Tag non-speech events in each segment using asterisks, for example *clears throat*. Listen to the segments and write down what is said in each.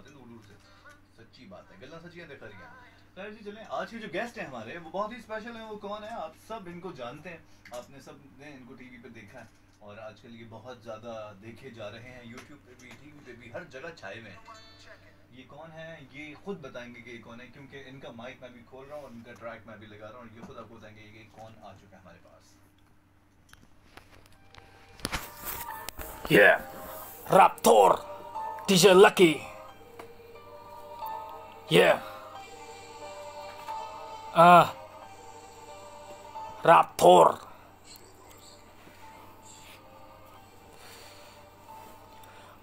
आते हैं दूर दूर से। सच्ची बात है, गल्ला सच्चियाँ दिखा रही हैं। जी, चलें, आज के जो गेस्ट हैं हमारे, वो बहुत ही स्पेशल हैं, वो कौन है? आप सब इनको जानते हैं। आपने सबने इनको टीवी पे देखा है और आजकल ये बहुत ज़्यादा देखे जा रहे हैं यूट्यूब पे भी टीवी पे भी, हर जगह छाए हुए हैं। ये कौन है? ये खुद बताएँगे कि ये कौन है, क्योंकि इनका माइक मैं भी खोल रहा हूँ और इनका ट्रैक मैं भी लगा रहा हूँ ये खुद आपको बताएँगे कि कौन आ चुका है हमारे पास। Yeah. Raptor. DJ Lucky. Yeah. Ah. Raptor.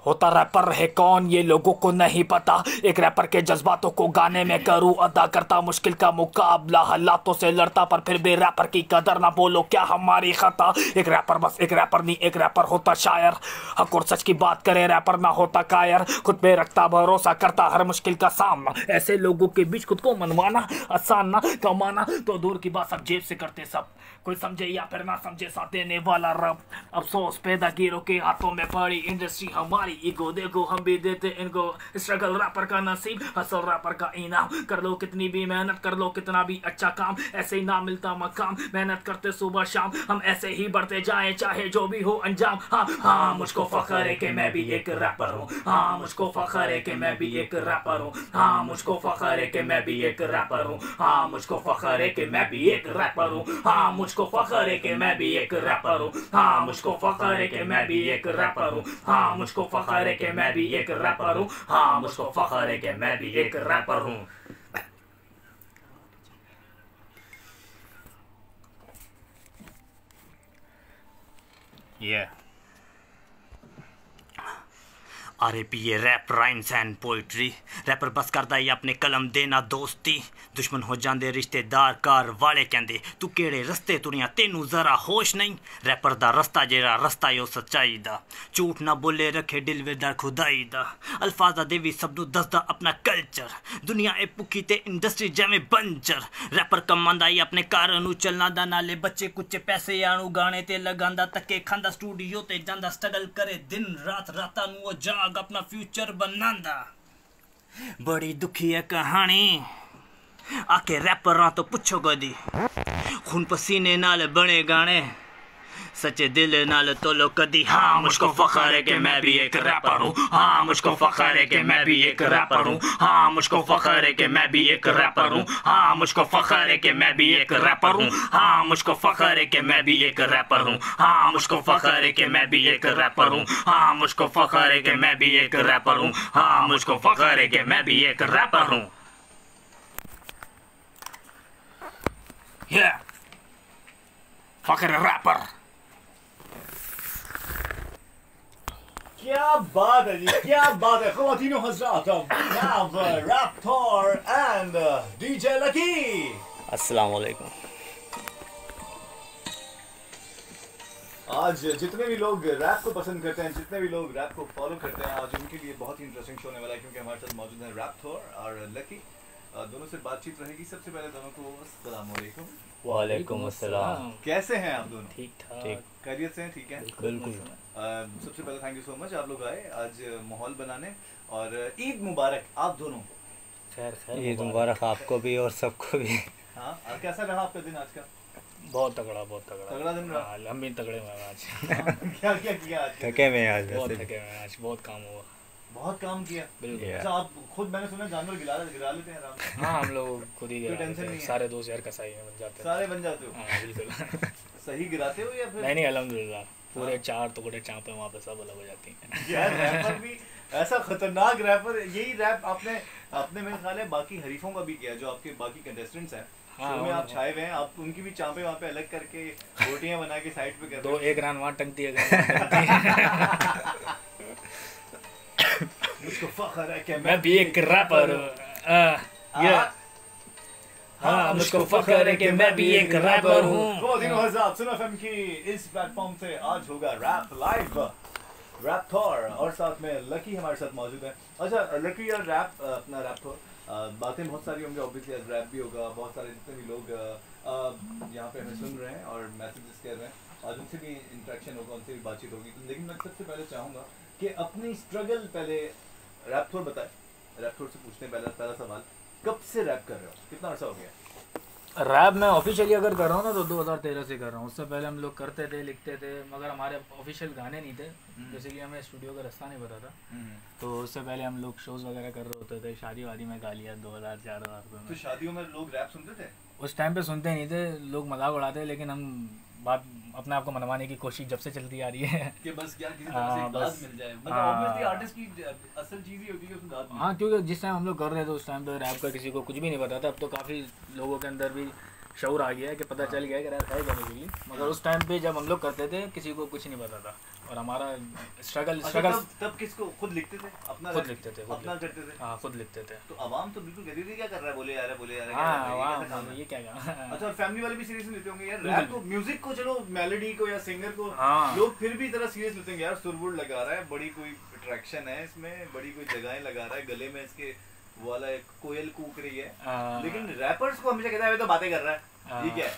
होता रैपर है कौन? ये लोगों को नहीं पता। एक रैपर के जज्बातों को गाने में करूँ, अदा करता मुश्किल का मुकाबला। हालातों से लड़ता, पर फिर भी रैपर की कदर ना बोलो। क्या हमारी खता? एक रैपर बस एक रैपर नहीं, एक रैपर होता शायर। हक और सच की बात करे रैपर ना होता कायर। खुद पे रखता भरोसा, करता हर मुश्किल का सामना। ऐसे लोगों के बीच खुद को मनवाना आसान ना कमाना तो दूर की बात सब जेब से करते सब। कोई समझे या फिर ना समझे, साथ देने वाला रब। अफसोस पैदा गिरों के हाथों में पड़ी इंडस्ट्री हमारी ईगो देखो हम भी देते इनको। स्ट्रगल रैपर का नसीब हसल रैपर का इनाम। कर लो कितनी भी मेहनत, कर लो कितना भी अच्छा काम। ऐसे ही ना मिलता मकाम, मेहनत करते सुबह शाम। हम ऐसे ही बढ़ते जाए, चाहे जो भी हो अंजाम। हाँ हाँ मुझको फखर है कि मैं भी एक रैपर हूँ। हाँ मुझको फखर है कि मैं भी एक रैपर हूँ। हाँ मुझको फखर है कि मैं भी एक रैपर हूँ। हाँ मुझको फखर है कि मैं भी एक रैपर हूँ। हाँ मुझको फखर है कि मैं भी एक रैपर हूँ। हाँ मुझको फखर है कि मैं भी एक रैपर हूँ। हाँ मुझको फखर है कि मैं भी एक रैपर हूँ। हाँ मुझको फखर है कि मैं भी एक रैपर हूँ। Yeah. R A P PA rap rhymes and poetry rapper ਬਸ ਕਰਦਾ ਈ ਆਪਣੇ ਕਲਮ ਦੇ ਨਾ ਦੋਸਤੀ ਦੁਸ਼ਮਣ ਹੋ ਜਾਂਦੇ ਰਿਸ਼ਤੇਦਾਰ ਕਾਰ ਵਾਲੇ ਕਹਿੰਦੇ ਤੂੰ ਕਿਹੜੇ ਰਸਤੇ ਤੁਰਿਆ ਤੈਨੂੰ ਜ਼ਰਾ ਹੋਸ਼ ਨਹੀਂ ਰੈਪਰ ਦਾ ਰਸਤਾ ਜਿਹੜਾ ਰਸਤਾ ਈ ਉਹ ਸੱਚਾਈ ਦਾ ਝੂਠ ਨਾ ਬੋਲੇ ਰੱਖੇ ਦਿਲ ਵਿੱਚ ਦਰ ਖੁਦਾਈ ਦਾ ਅਲਫਾਜ਼ਾ ਦੇ ਵੀ ਸਭ ਨੂੰ ਦੱਸਦਾ ਆਪਣਾ ਕਲਚਰ ਦੁਨੀਆ ਇਹ ਪੁੱਕੀ ਤੇ ਇੰਡਸਟਰੀ ਜਿਵੇਂ ਬੰਚਰ ਰੈਪਰ ਕਮਾਂਦਾ ਈ ਆਪਣੇ ਘਰ ਨੂੰ ਚੱਲਣਾ ਦਾ ਨਾਲੇ ਬੱਚੇ ਕੁੱਚੇ ਪੈਸੇ ਆਣੂ ਗਾਣੇ ਤੇ ਲਗਾਉਂਦਾ ਤੱਕੇ ਖਾਂਦਾ ਸਟੂਡੀਓ ਤੇ ਜਾਂਦਾ ਸਟਰਗਲ ਕਰੇ ਦਿਨ ਰਾਤ ਰਾਤਾਂ ਨੂੰ ਉਹ ਜਾ जाग अपना फ्यूचर बनांदा। बड़ी दुखी है कहानी। आके रैपर तो पुछो कदी खून पसीने नाल बने गाने। सच्चे दिल नाल तोलो कदी हाँ मुझको फखर है कि मैं भी एक रैपर हूँ हाँ मुझको फखर है कि मैं भी एक रैपर हूँ हाँ मुझको फखर है कि मैं भी एक रैपर हूँ हाँ मुझको फखर है कि मैं भी एक रैपर हूँ हाँ मुझको फखर है कि मैं भी एक रैपर हूँ हाँ मुझको फखर है कि मैं भी एक रैपर हूँ हाँ मुझको फखर है कि मैं भी एक रैपर हूँ हाँ मुझको फखर है कि मैं भी एक रैपर हूँ Yeah. Fucking rapper. क्या बात है जी क्या बात है? खातिनो हजरात we एंड डीजे लकी अस्सलाम वालेकुम आज जितने भी लोग रैप को पसंद करते हैं जितने भी लोग रैप को फॉलो करते हैं आज उनके लिए बहुत ही इंटरेस्टिंग शो होने वाला है क्योंकि हमारे साथ मौजूद हैं रैप थोर और लकी दोनों से बातचीत रहेगी सबसे पहले दोनों को अस्सलाम वालेकुम। वालेकुम अस्सलाम। कैसे हैं आप दोनों? ठीक ठाक। खैरियत से हैं ठीक है? बिल्कुल सबसे पहले थैंक यू सो मच आप लोग आए आज माहौल बनाने और ईद मुबारक आप दोनों को। खैर खैर ईद मुबारक। आपको भी और सबको भी। हाँ कैसा रहा आपका दिन आज का? बहुत तगड़ा बहुत तगड़ा। तगड़ा दिन रहा? हाँ, हम भी तगड़े हुए हैं आज। क्या क्या किया आज? थके में आज बहुत थके हुए आज बहुत काम हुआ। बहुत काम किया। बिल्कुल। अच्छा आप खुद मैंने सुना जानवर गिरा गिरा लेते हैं आराम हाँ हम लोग खुद ही गिरा टेंशन हैं। नहीं सारे दोस्त यार कसाई में बन जाते हैं। सारे बन जाते हो? हाँ बिल्कुल। *laughs* सही गिराते हो या फिर? नहीं नहीं अलहमदिल्ला पूरे चार टुकड़े चांपे वहाँ पे सब अलग हो जाती हैं। *laughs* यार रैपर भी ऐसा खतरनाक रैपर यही रैप आपने आपने मेरे ख्याल है बाकी हरीफों का भी किया जो आपके बाकी कंटेस्टेंट्स हैं। हाँ, में आप हाँ। छाए हुए हैं आप उनकी भी चांपे वहाँ पे अलग करके रोटियाँ बना के साइड पे कर दो एक रान वहाँ टंगती है। *laughs* मुझको फख्र है कि मैं भी एक रैपर हूँ हाँ मुझको फख्र है कि मैं भी एक रैपर हूँ खातिनों हज़रात सुनो एफएम की इस प्लेटफॉर्म से आज होगा रैप लाइव रैप थॉर और साथ में लकी हमारे साथ मौजूद है। अच्छा लकी यार रैप अपना रैप थॉर बातें बहुत सारी होंगी ऑब्वियसली आज रैप भी होगा बहुत सारे जितने भी लोग यहाँ पे हमें सुन रहे हैं और मैसेजेस कर रहे हैं। आज उनसे भी इंटरेक्शन होगा उनसे भी बातचीत होगी। तो लेकिन मैं सबसे पहले चाहूँगा कि अपनी स्ट्रगल पहले रैप थॉर बताए। रैप थोड़ा से पूछते हैं पहला पहला सवाल। कब से रैप कर रहे हो? कितना अर्सा हो गया? रैप मैं ऑफिशियली अगर कर रहा हूँ ना तो 2013 से कर रहा हूँ। उससे पहले हम लोग करते थे लिखते थे मगर हमारे ऑफिशियल गाने नहीं थे। हम्म। बेसिकली हमें स्टूडियो का रास्ता नहीं पता था। तो उससे पहले हम लोग शोज़ वगैरह कर रहे होते थे शादी वादी में गा लिया दो हज़ार चार हज़ार तो शादियों में लोग रैप सुनते थे? उस टाइम पे सुनते नहीं थे लोग मज़ाक उड़ाते लेकिन हम बात अपने आप को मनवाने की कोशिश जब से चलती आ रही है। कि बस क्या किसी तरह हाँ, से दाद मिल जाए। मतलब हाँ। ऑब्वियसली आर्टिस्ट की असल चीज़ ही होती है उसमें दाद हाँ क्योंकि जिस टाइम हम लोग कर रहे थे उस टाइम पे रैप का किसी को कुछ भी नहीं पता था। अब तो काफ़ी लोगों के अंदर भी शौर आ गया है कि पता चल गया है कि रैप है क्या बेसिकली मगर उस टाइम पे जब हम लोग करते थे किसी को कुछ नहीं पता था। और हमारा स्ट्रगल अच्छा, स्ट्रगल तब तब किसको? खुद लिखते थे? अपना खुद लिखते थे, खुद अपना करते थे? हाँ खुद लिखते थे। तो आवाम तो बिल्कुल कहती थी क्या कर रहा है? बोले यार बोले यार हाँ है, ये काम क्या कहा अच्छा फैमिली वाले भी सीरियस लेते होंगे यार रैप को म्यूज़िक को चलो मेलोडी को या सिंगर को हाँ। लोग फिर भी तरह सीरियस लेते हैं यार सुरवुर लगा रहा है बड़ी कोई अट्रैक्शन है इसमें बड़ी कोई जगहें लगा रहा है गले में इसके वाला कोयल कूक रही है। हाँ। लेकिन रैपर्स को हमेशा कहता है "ये तो बातें कर रहा है। ठीक हाँ।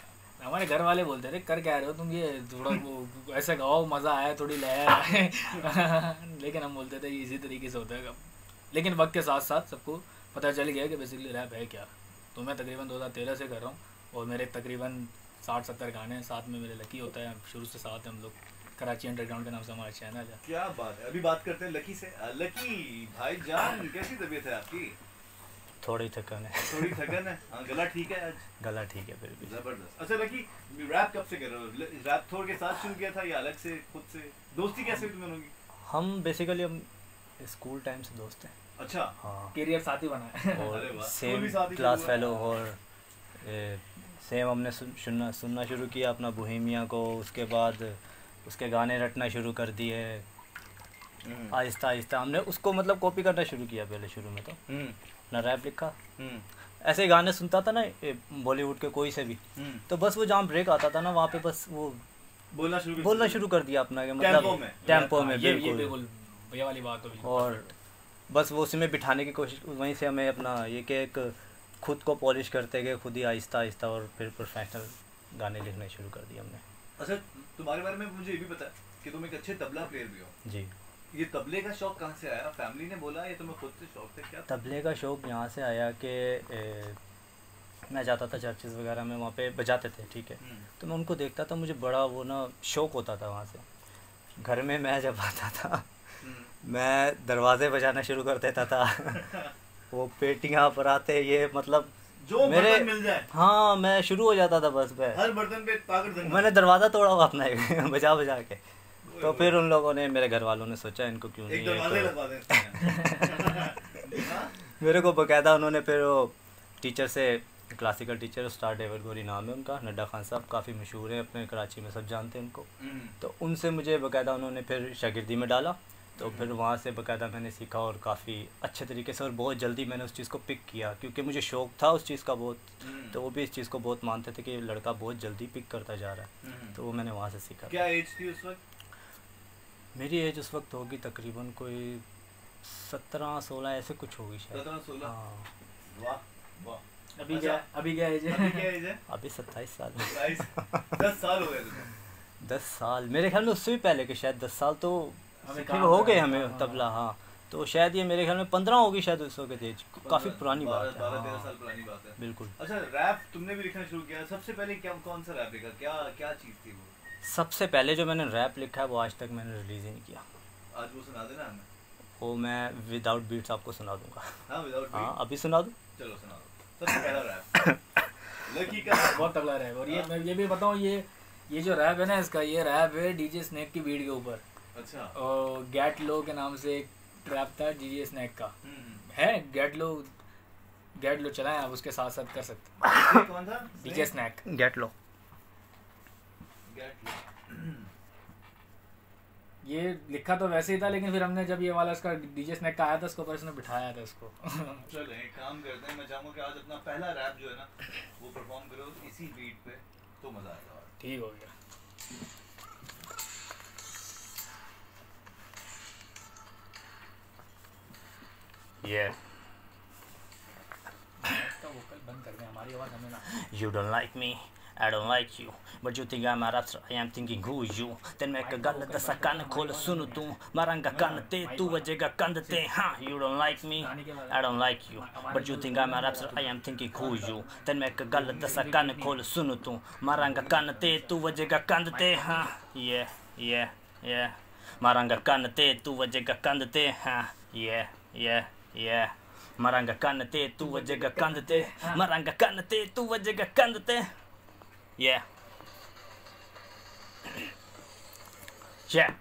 हमारे घर वाले बोलते थे कर क्या रहे हो तुम? ये थोड़ा वो, ऐसे गाओ, मज़ा आया, थोड़ी लहर *laughs* लेकिन हम बोलते थे, इसी तरीके से होता है लेकिन वक्त के साथ साथ सबको पता चल गया कि बेसिकली रैप है क्या। तो मैं तकरीबन 2013 से कर रहा हूँ और मेरे तकरीबन साठ सत्तर गाने हैं साथ में मेरे लकी होता है। शुरू से साथ हम लोग, कराची अंडरग्राउंड के नाम से हमारा चैनल है। क्या बात है। अभी बात करते हैं लकी से। लकी भाई जान कैसी तबीयत है आपकी? थोड़ी थकन है। थोड़ी थकन है। हाँ गला ठीक है आज? गला ठीक है फिर भी। ज़बरदस्त। अच्छा लकी रैप कब से कर रहे हो? रैप थोड़ के साथ शुरू किया था या अलग से खुद से? दोस्ती कैसे हुई तुम दोनों हम बेसिकली हम स्कूल टाइम से दोस्त हैं। अच्छा। हाँ। कैरियर साथ ही बना है। अरे और वाह, सेम स्कूल भी साथ क्लास फेलो और सेम हमने सुनना सुनना शुरू किया अपना बोहेमिया को। उसके बाद उसके गाने रटना शुरू कर दिए। हम्म, आहिस्ता आहिस्ता हमने उसको मतलब कॉपी करना शुरू किया पहले शुरू में तो। हम्म, ना रैप लिखा। हम्म, ऐसे गाने सुनता था ना बॉलीवुड के कोई से भी। हम्म। तो बस वो जहाँ ब्रेक आता था ना वहाँ पे बस वो बोलना शुरू बोलना शुरू कर दिया अपना कि मतलब टेंपो में। हाँ, बिल्कुल। भैया वाली बात और बस वो उसी में बिठाने की कोशिश वहीं से हमें अपना ये कि एक खुद को पॉलिश करते गए खुद ही आहिस्ता आहिस्ता और फिर प्रोफेशनल गाने लिखने शुरू कर दिए हमने। अच्छा तुम्हारे बारे में मुझे ये भी पता है कि तुम एक अच्छे तबला प्लेयर भी हो। जी। ये तबले का शौक कहाँ से आया? फैमिली ने बोला या तुम्हें खुद से शौक था? क्या? तबले का शौक यहाँ से आया कि मैं जाता था चर्चेज़ वगैरह में वहाँ पे बजाते थे ठीक है? हम्म, तो मैं उनको देखता था मुझे बड़ा वो ना शौक होता था वहाँ से। घर में मैं जब आता था हम्म। मैं दरवाजे बजाना शुरू कर देता था। *laughs* वो पेटियाँ पर आते ये मतलब जो मेरे मिल जाए। हाँ मैं शुरू हो जाता था बस मैं हर बर्तन पे मैंने दरवाज़ा तोड़ा हुआ अपना बजा बजा के। तो फिर उन लोगों ने मेरे घर वालों ने सोचा इनको क्यों नहीं एक। हाँ? *laughs* मेरे को बकायदा उन्होंने फिर वो टीचर से क्लासिकल टीचर स्टार डेविड गोरी नाम है उनका नड्डा खान साहब काफ़ी मशहूर हैं अपने कराची में सब जानते हैं उनको हम्म, तो उनसे मुझे बकायदा उन्होंने फिर शागिर्दी में डाला। तो फिर वहाँ से बकायदा मैंने सीखा और काफ़ी अच्छे तरीके से और बहुत जल्दी मैंने उस चीज़ को पिक किया क्योंकि मुझे शौक था उस चीज़ का बहुत। हम्म, तो वो भी इस चीज़ को बहुत मानते थे कि लड़का बहुत जल्दी पिक करता जा रहा है। हम्म। तो वो मैंने वहाँ से सीखा। क्या एज थी उस वक्त? मेरी एज उस वक्त होगी तकरीबन कोई सत्रह सोलह ऐसे कुछ होगी शायद। सत्रह सोलह? हाँ। वाह वाह। अभी अच्छा। क्या अभी क्या एज है? क्या एज है? अभी सत्ताईस साल दस साल हो गए दस साल। मेरे ख्याल में उससे भी पहले के शायद दस साल तो हो गए हमें हाँ, तबला हाँ। तो शायद ये मेरे ख्याल में पंद्रह होगी शायद उस वक्त एज काफ़ी पुरानी बात है। बारह तेरह हाँ, साल पुरानी बात है। बिल्कुल। अच्छा रैप तुमने भी लिखना शुरू किया। सबसे पहले क्या कौन सा रैप लिखा क्या क्या चीज़ थी वो? सबसे पहले जो मैंने रैप लिखा है वो आज तक मैंने रिलीज़ ही नहीं किया। आज वो सुना देना हमें। वो मैं विदाउट बीट्स आपको सुना दूँगा। हाँ विदाउट हाँ अभी सुना दूँ? चलो सुना दो। सबसे पहला रैप *coughs* लकी का बहुत तगड़ा रैप और ये मैं ये भी बताऊँ ये ये जो रैप है ना इसका ये रैप है डीजे स्नैक की बीट के ऊपर। अच्छा। और गेट लो के नाम से एक ट्रैप था डीजे स्नैक का। हम्म, है? गेट लो गेट लो चलाएँ आप उसके साथ साथ कर सकते हैं। ये कौन था? डीजे स्नैक गेट लो ये लिखा तो वैसे ही था लेकिन फिर हमने जब ये वाला इसका डीजे स्नैक का आया था उसके ऊपर इसने बिठाया था इसको। चलो एक काम करते हैं मैं चाहूँगा कि आज अपना पहला रैप जो है ना वो परफॉर्म करो इसी बीट पे तो मज़ा आएगा। और ठीक हो गया। ये। इसका वोकल बंद कर दें हमारी आवाज़ हमें ना। You don't like me, I don't like you But you think I'm a rapster, I am thinking who you Then make a galat the sakana khol sunu tu Maranga kante tu vajega kandte Ha you don't like me, I don't like you But you think I'm a rapster, I am thinking who you Then make a galat the sakana khol sunu tu Maranga kante tu vajega kandte Ha yeah, yeah, yeah Maranga kante tu vajega kandte Ha yeah, yeah, yeah मरंग कनते तू वजग कंदते मरंग कनते तू वजग कंदते yeah. *clears throat* Yeah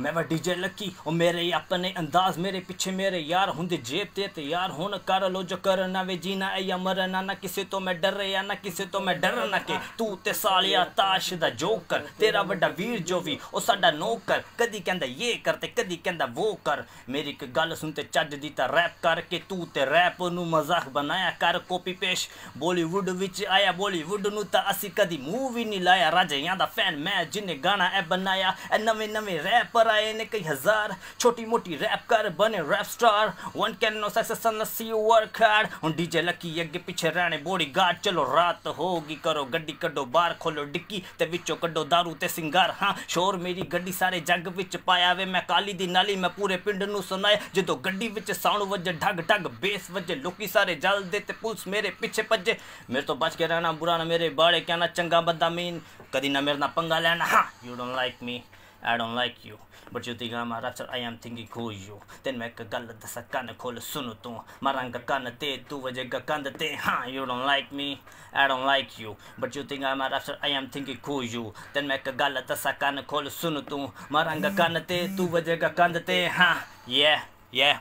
ਮੈਂ ਵਾ DJ Lucky ਉਹ ਮੇਰੇ ਆਪਣੇ ਅੰਦਾਜ਼ ਮੇਰੇ ਪਿੱਛੇ ਮੇਰੇ ਯਾਰ ਹੁੰਦੇ ਜੇਬ ਤੇ ਤੇ ਯਾਰ ਹੁਣ ਕਰ ਲੋ ਜੋ ਕਰਨਾ ਵੇ ਜੀਣਾ ਐ ਜਾਂ ਮਰਨਾ ਨਾ ਕਿਸੇ ਤੋਂ ਮੈਂ ਡਰ ਰਿਹਾ, ਨਾ ਕਿਸੇ ਤੋਂ ਮੈਂ ਡਰਨਾ ਕਿ ਤੂੰ ਤੇ ਸਾਲਿਆ ਤਾਸ਼ ਦਾ ਜੋਕਰ, ਤੇਰਾ ਵੱਡਾ ਵੀਰ ਜੋ ਵੀ, ਉਹ ਸਾਡਾ ਨੌਕਰ, ਕਦੀ ਕਹਿੰਦਾ ਇਹ ਕਰ ਤੇ ਕਦੀ ਕਹਿੰਦਾ ਉਹ ਕਰ। ਮੇਰੀ ਇੱਕ ਗੱਲ ਸੁਣ ਤੇ ਚੱਜ ਦੀ ਤਾਂ ਰੈਪ ਕਰਕੇ ਤੂੰ ਤੇ ਰੈਪ ਨੂੰ ਮਜ਼ਾਕ ਬਣਾਇਆ ਕਰ ਕਾਪੀ ਪੇਸ਼ ਬਾਲੀਵੁੱਡ ਵਿੱਚ ਆਇਆ ਬਾਲੀਵੁੱਡ ਨੂੰ ਤਾਂ ਅਸੀਂ ਕਦੀ ਮੂਵੀ ਨਹੀਂ ਲਾਇਆ। ਰਾਜਿਆਂ ਦਾ ਫੈਨ ਮੈਂ ਜਿਨੇ ਗਾਣਾ ਇਹ ਬਣਾਇਆ, ਇਹ ਨਵੇਂ ਨਵੇਂ ਰੈਪ ਆਏ ਨੇ ਕਈ ਹਜ਼ਾਰ ਛੋਟੀ ਮੋਟੀ ਰੈਪ ਕਰ ਬਣੇ rap star one can no success unless you work hard ਹੁਣ ਡੀਜੇ ਲੱਕੀ ਅੱਗੇ ਪਿੱਛੇ ਰਹਿਣੇ ਬੋਡੀ ਗਾਰਡ ਚਲੋ ਰਾਤ ਹੋਗੀ ਗੱਡੀ ਕੱਢੋ ਬਾਹਰ ਖੋਲੋ ਡਿੱਕੀ ਤੇ ਵਿੱਚੋਂ ਕੱਢੋ दारू ਤੇ ਸਿੰਗਾਰ ਹਾਂ ਸ਼ੋਰ ਮੇਰੀ ਗੱਡੀ ਸਾਰੇ ਜੱਗ ਵਿੱਚ ਪਾਇਆ ਵੇ ਮੈਂ ਕਾਲੀ ਦੀ ਨਾਲੀ ਮੈਂ ਪੂਰੇ ਪਿੰਡ ਨੂੰ ਸੁਣਾਏ ਜਦੋਂ ਗੱਡੀ ਵਿੱਚ ਸਾਊਂਡ ਵੱਜੇ ਢੱਗ ਢੱਗ ਬੇਸ ਵੱਜੇ ਲੋਕੀ ਸਾਰੇ ਜਲਦੇ ਤੇ ਪੁਲਿਸ ਮੇਰੇ ਪਿੱਛੇ ਭੱਜੇ ਮੇਰੇ ਤੋਂ ਬਚ ਕੇ ਰਹਿਣਾ ਬੁਰਾ ਨਾ ਮੇਰੇ ਬਾੜੇ ਕਹਿਣਾ ਚੰਗਾ ਬੰਦਾ ਮੀਨ ਕਦੀ ਨਾ ਮੇਰੇ ਨਾਲ ਪੰਗਾ ਲੈਣਾ ਹਾਂ you don't like me I don't like you But you think I'm a rapture, I am thinking who you Then make a gala the sakana call sunu tu Maranga kana te tu vajega kanda te Ha, you don't like me, I don't like you But you think I'm a rapture, I am thinking who you Then make a gala the sakana call sunu tu Maranga kana te tu vajega kanda te Ha, yeah, yeah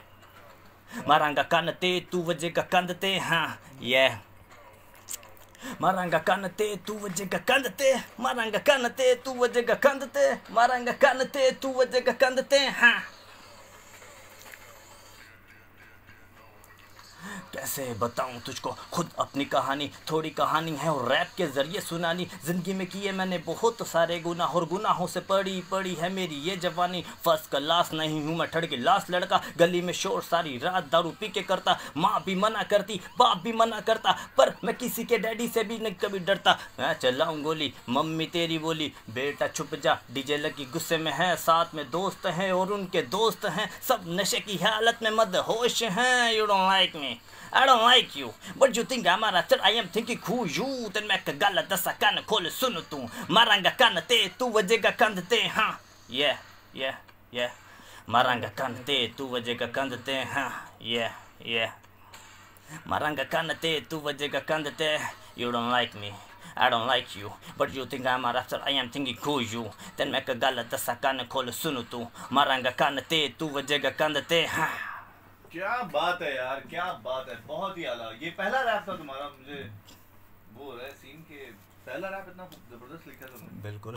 Maranga kana te tu vajega kanda te Ha, yeah मारांगा कान ते तू वजेगा कंध ते मारांगा कान ते तू वजेगा कंध ते मारांगा कान ते तू वजेगा कंध ते हाँ कैसे बताऊँ तुझको? खुद अपनी कहानी, थोड़ी कहानी है और रैप के ज़रिए सुनानी। ज़िंदगी में किए मैंने बहुत सारे गुनाह और गुनाहों से पड़ी पड़ी है मेरी ये जवानी। फ़र्स्ट क्लास नहीं हूँ मैं ठड़ के लाश लड़का। गली में शोर सारी रात दारू पी के करता। माँ भी मना करती, बाप भी मना करता। पर मैं किसी के डैडी से भी नहीं कभी डरता। मैं चलाऊं गोली, मम्मी तेरी बोली, बेटा छुप जा, डीजे लगी गुस्से में है, साथ में दोस्त हैं और उनके दोस्त हैं। सब नशे की हालत में मद होश हैं you don't like me I don't like you. What you think I'm after? I am thinking who you. Then make a gala dasa kana kole sunutu. Maranga kana te tu wajega kanda te, huh? Yeah, yeah, yeah. Maranga kana te tu wajega kanda te, huh? Yeah, yeah. Maranga kana te tu wajega kanda te. You don't like me. I don't like you, but you think I'm a raptor, I am thinking cool you. Then make a gala dasa kana kole sunutu. Maranga kana te tu wajega kanda te, huh? क्या बात है यार क्या बात है बहुत ही आला। ये पहला रैप था तुम्हारा मुझे वो हो रहा है सीन के पहला रैप इतना ज़बरदस्त लिखा तुमने। बिल्कुल।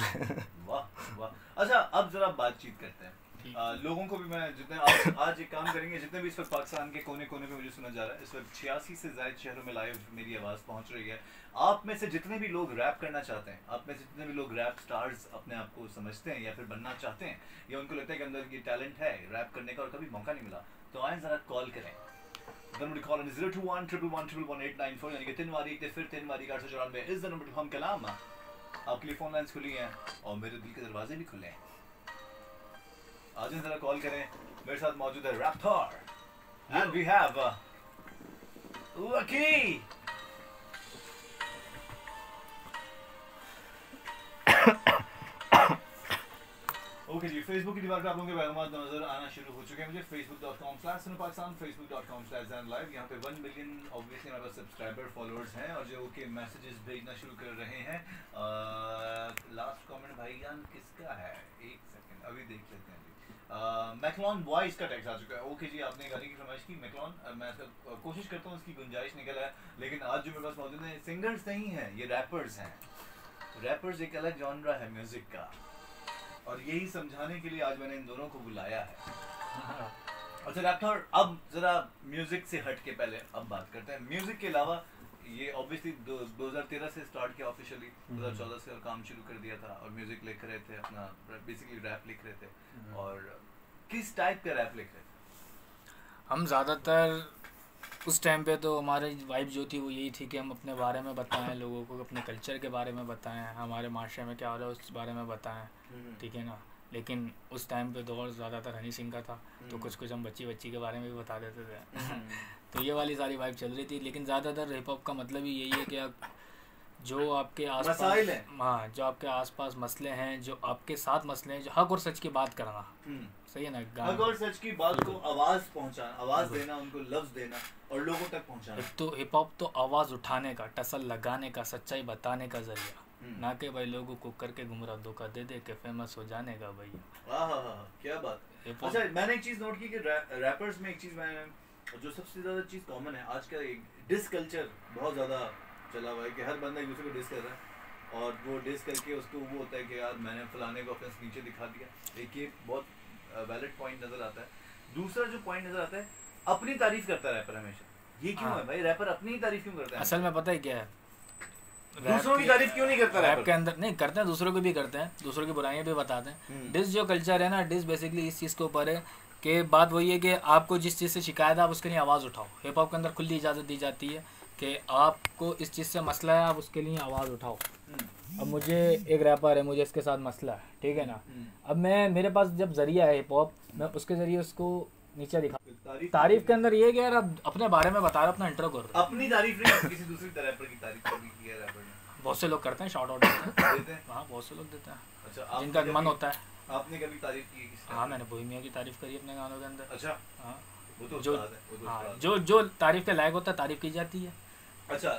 वाह वाह। अच्छा अब जरा बातचीत करते हैं। आ, लोगों को भी मैं जितने आज आज एक काम करेंगे जितने भी इस वक्त पाकिस्तान के कोने कोने में मुझे सुना जा रहा है इस वक्त छियासी से ज़्यादा शहरों में लाइव मेरी आवाज़ पहुँच रही है। आप में से जितने भी लोग रैप करना चाहते हैं आप में से जितने भी लोग रैप स्टार्स अपने आप को समझते हैं या फिर बनना चाहते हैं या उनको लगता है कि अंदर ये टैलेंट है रैप करने का और कभी मौका नहीं मिला तो आए जरा कॉल करें। Number call on zero two one triple one triple one eight nine four यानी कि तीन वारी एक फिर तीन वारी आठ सौ चौरानवे इस द नंबर हम कलाम। आपके लिए फ़ोन लाइन्स खुली हैं और मेरे दिल के दरवाजे भी खुले हैं। आज जरा कॉल करें। मेरे साथ मौजूद है Raptor and we have Lucky okay ji Facebook की दीवार पे आप लोगों के पैगाम नज़र आना शुरू हो चुके हैं मुझे। Facebook dot com slash Pakistan Facebook dot com slash live यहाँ पे वन मिलियन ऑब्वियसली हमारे पास सब्सक्राइबर फॉलोअर्स हैं और जो कि मैसेजेस भेजना शुरू कर रहे हैं। लास्ट कमेंट भाईजान, किसका है? एक सेकंड अभी देख लेते हैं मैकलॉन वॉइस का टैक्स आ चुका है। ओके जी, आपने गाने की, फरमाइश की। मैकलॉन मैं इसका कोशिश करता हूँ इसकी गुंजाइश निकल है लेकिन आज जो मेरे पास मौजूद है सिंगर्स नहीं हैं, ये रैपर्स हैं। रैपर्स एक अलग जॉनरा है म्यूज़िक का। और यही समझाने के लिए आज मैंने इन दोनों को बुलाया है। अच्छा डॉक्टर अब जरा म्यूज़िक से हट के पहले अब बात करते हैं। म्यूज़िक के अलावा ये ऑब्वियसली दो, 2013 से स्टार्ट किया ऑफिशियली 2014 से और काम शुरू कर दिया था और म्यूज़िक लिख रहे थे अपना बेसिकली रैप लिख रहे थे। और किस टाइप का रैप लिख रहे थे? हम ज़्यादातर उस टाइम पे तो हमारी वाइफ जो थी वो यही थी कि हम अपने बारे में बताएँ *coughs* लोगों को अपने कल्चर के बारे में बताएँ हमारे माशरे में क्या हो रहा है उस बारे में बताएँ हम्म। ठीक है ना लेकिन उस टाइम पे दौर ज़्यादातर हनी सिंह का था तो हम्म। कुछ कुछ हम बच्ची बच्ची के बारे में भी बता देते थे हम्म। *laughs* तो ये वाली सारी वाइफ चल रही थी लेकिन ज़्यादातर हिप हॉप का मतलब ही यही है कि आप जो आपके आसपास मसाइल हैं। हाँ जो आपके आसपास मसले हैं जो आपके साथ मसले हैं जो हक और सच की बात करना। हम्म। सही है ना हक और सच की बात को आवाज़ पहुंचाना आवाज़ देना उनको लफ्ज देना और लोगों तक पहुंचाना। एक तो हिप हॉप तो आवाज़ उठाने का टसल लगाने का सच्चाई बताने का ज़रिया। हम्म। ना कि भाई लोगों को करके गुमराह धोखा दे दे के फ़ेमस हो जाने का भाई। हाँ हाँ हाँ क्या बात। अच्छा मैंने एक चीज़ नोट की कि रैपर्स में एक चीज़ मैं जो सबसे ज़्यादा चीज़ कॉमन है आज का एक डिस कल्चर बहुत ज़्यादा चला हुआ है कि हर बंदा एक दूसरे को डिस कर रहा है। और वो डिस करके उसको वो होता है कि यार मैंने फलाने को ऑफेंस नीचे दिखा दिया। एक ये बहुत वैलिड पॉइंट नज़र आता है। दूसरा जो पॉइंट नज़र आता है अपनी तारीफ़ करता है रैपर हमेशा। ये क्यों हाँ। है भाई? रैपर अपनी ही तारीफ़ क्यों करता है? असल में पता है क्या है? दूसरों की तारीफ़ क्यों नहीं करता रैप के अंदर नहीं करते हैं दूसरों को भी करते हैं। दूसरों की बुराइयाँ भी बताते हैं। हम्म। डिस जो कल्चर है ना डिस बेसिकली इस चीज़ के ऊपर है कि बात वही है कि आपको जिस चीज़ से शिकायत है आप उसके लिए आवाज़ उठाओ। हिप हॉप के अंदर खुली इजाज़त दी जाती है। कि आपको इस चीज़ से मसला है आप उसके लिए आवाज़ उठाओ। हम्म, अब मुझे एक रैपर है मुझे इसके साथ मसला है ठीक है ना? हम्म। अब मैं मेरे पास जब ज़रिया है हिप हॉप मैं उसके ज़रिए उसको नीचे दिखा तारीफ़ तारीफ़ के अंदर ये है कि यार अपने बारे में बता रहा अपना इंट्रो कर रहे अपनी तारीफ़ नहीं किसी दूसरी रैपर की तारीफ़ की है रैपर ने। बहुत से लोग करते हैं शॉर्ट आउट देते हैं। हाँ? बहुत से लोग देते हैं। अच्छा जिनका मन होता है। आपने कभी तारीफ़ की है किसी हाँ मैंने बोहिमिया की तारीफ़ करी अपने गानों के अंदर। अच्छा। हाँ। वो तो जो है तो हाँ। जो जो तारीफ़ के लायक होता है तारीफ़ की जाती है। अच्छा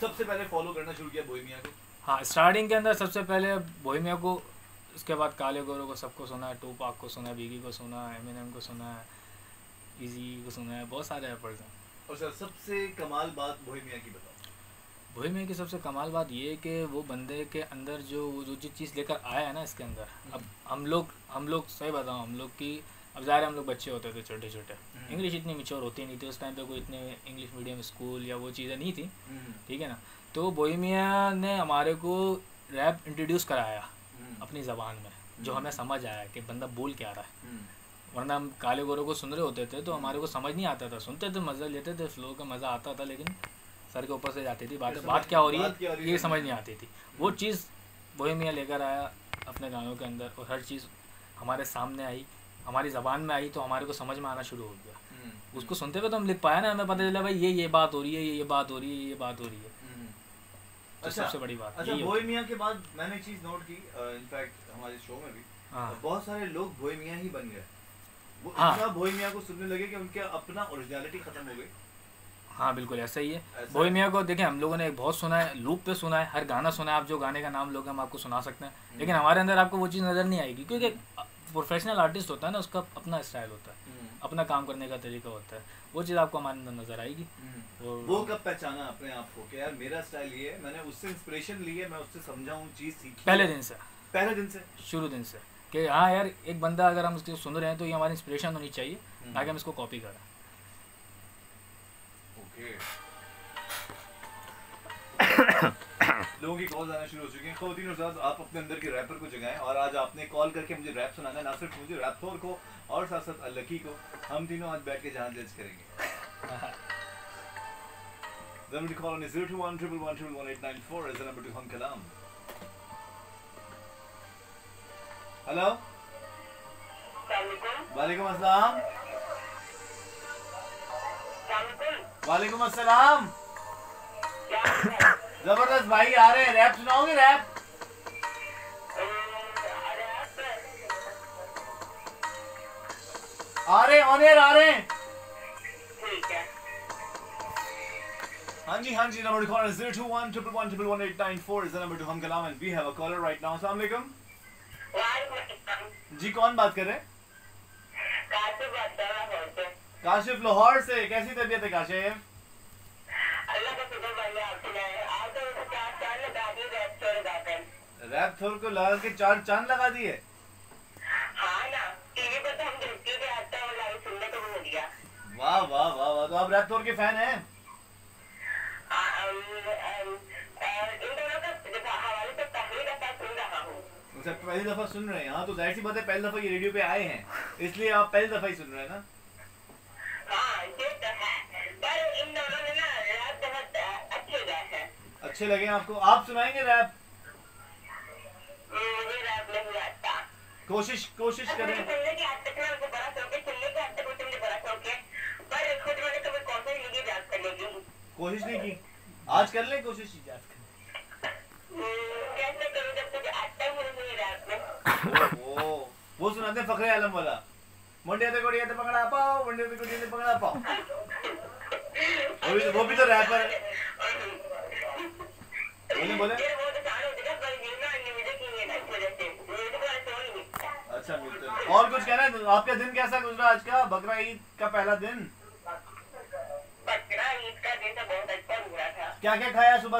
सबसे पहले फॉलो करना शुरू किया बोहेमिया को? हाँ स्टार्टिंग के अंदर सबसे पहले बोहिमिया को उसके बाद काले गोरों को सबको सुना है टू पाक को सुना है बिगी को सुना है एम को सुना है इजी को सुना है बहुत सारे रैपर्स हैं। अच्छा सबसे कमाल बात बोहेमिया की बताओ। बोहिमिया की सबसे कमाल बात ये है कि वो बंदे के अंदर जो वो जो जो चीज़ लेकर आया है ना इसके अंदर अब हम लोग हम लोग सही बताऊँ हम लोग की अब ज़ाहिर हम लोग बच्चे होते थे छोटे छोटे। हम्म। इंग्लिश इतनी मिच्योर होती नहीं थी उस टाइम पे कोई इतने इंग्लिश मीडियम स्कूल या वो चीज़ें नहीं थी। ठीक है ना? तो बोहिमिया ने हमारे को रैप इंट्रोड्यूस कराया हम्म, अपनी ज़बान में जो हमें समझ आया कि बंदा बोल क्या रहा है। हम्म, वरना हम काले गोरों को सुन रहे होते थे तो हमारे को समझ नहीं आता था। सुनते थे मज़ा लेते थे फ्लो का मज़ा आता था लेकिन सर के ऊपर से जाती थी बात। बात क्या हो रही हो ये समझ समझ नहीं आती थी। वो चीज़ बोहेमिया लेकर आया अपने गानों के अंदर और हर चीज़ हमारे सामने आई। हमारी ज़बान में आई तो हमारे को समझ में आना शुरू हो गया। हम्म, उसको सुनते हुए तो हम लिख पाया ना हमें पता चला भाई ये ये बात हो रही है ये ये बात हो रही है ये बात हो रही है। हम्म। तो सबसे बड़ी बात अच्छा बोहेमिया के बाद मैंने एक चीज़ नोट की इनफैक्ट हमारे शो में भी। हाँ। बहुत सारे लोग बोहेमिया ही बन गए। वो हाँ। इतना बोहेमिया को सुनने लगे कि उनके अपना ओरिजिनलिटी खत्म हो गई। हाँ बिल्कुल ऐसा ही है। बोहेमिया को देखें हम लोगों ने बहुत सुना है लूप पे सुना है हर गाना सुना है आप जो गाने का नाम लोग हम आपको सुना सकते हैं। लेकिन हमारे अंदर आपको वो चीज़ नज़र नहीं आएगी क्योंकि प्रोफेशनल आर्टिस्ट होता है ना उसका अपना स्टाइल होता है। हम्म, अपना काम करने का तरीका होता है। वो चीज़ आपको हमारे अंदर नज़र आएगी। हम्म। और वो कब पहचाना अपने आप को कि यार मेरा स्टाइल ये है मैंने उससे इंस्पिरेशन ली है मैं उससे समझा हूँ चीज़ सीखी पहले दिन से। पहले दिन से? शुरू दिन से। कि हाँ यार एक बंदा अगर हम उसको सुन रहे हैं तो ये हमारी इंस्पिरेशन होनी चाहिए हम्म। ताकि हम इसको कॉपी करें। ओके लोगों की कॉल आना शुरू हो चुकी हैं। खातिन साथ आप अपने अंदर के रैपर को जगाएँ और आज आपने कॉल करके मुझे रैप सुनाना है, ना सिर्फ़ मुझे रैप थोर को और साथ साथ अल्लकी को हम तीनों आज बैठ के जहाँ जज करेंगे। *laughs* The number to call on is 021 is the number to hum kalam. Hello वालेकुम अस्सलाम वालेकुम अस्सलाम ज़बरदस्त भाई आ रहे हैं। रैप सुनाओगे रैप? आ रहे ऑन एयर आ रहे हैं। जी हाँ जी number call zero two one triple one triple one eight nine four is number to Hum Kalam and we have a caller right now अस्सलाम वालेकुम जी कौन बात कर रहे हैं? काशिफ लाहौर से। कैसी तबीयत है काशिफ? रैप थोर को लगा के चार चाँद लगा दिए। हाँ ना टीवी पर तो हम देखते थे आता है लाइव सुनने को मिल गया। वाह वाह वाह वाह तो आप रैप थोर के फ़ैन हैं? अच्छा, पहली दफ़ा सुन रहे हैं। हाँ। तो ज़ाहिर सी बात है पहली दफ़ा ये रेडियो पे आए हैं। इसलिए आप पहली दफ़ा ही सुन रहे हैं ना? हाँ ये तो है। पर इन दोनों ने ना रैप बहुत अच्छे हैं। अच्छे लगे आपको। आप सुनाएँगे रैप? खुद मैंने कभी कोशिश नहीं की रैप करने की। कोशिश नहीं की। आज कर लें कोशिश कैसे करूँ ओ वो सुनाते फखरे आलम वाला। मुंडिया ते कोड़िया ते पकड़ा पाओ मुंडिया ते कोड़िया ते पकड़ा पाओ। *laughs* वो भी वो भी तो रैपर है। बोले बोले ये बहुत आसान हो जाएगा पर ये ना म्यूज़िक नहीं है ना इस वजह से म्यूज़िक वाला शो नहीं है अच्छा मिलते हैं। और कुछ कहना है? आपका दिन कैसा गुजरा आज का? बकरा ईद का पहला दिन? बकरा ईद का दिन तो बहुत अच्छा हुआ था। क्या क्या खाया सुबह